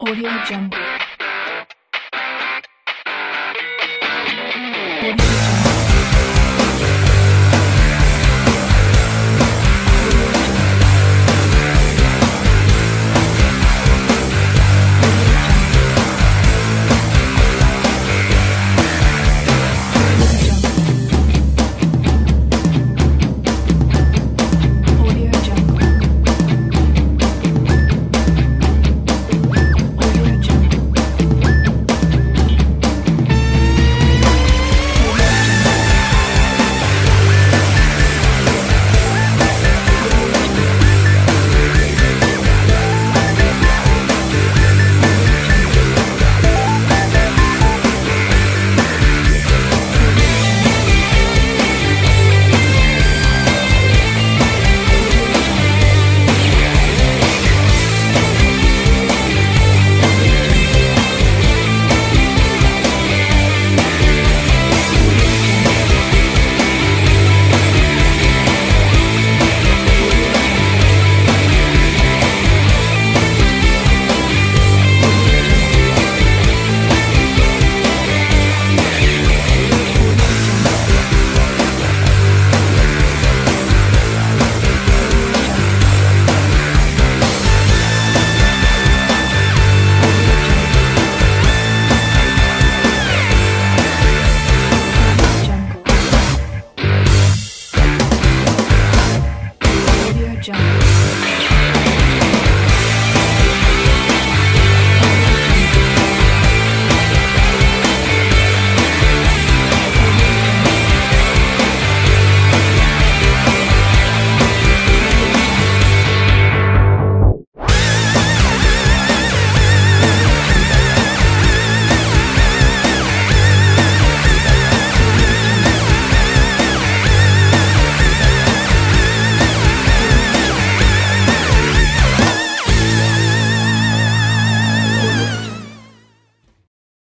Audio Jungle. jump.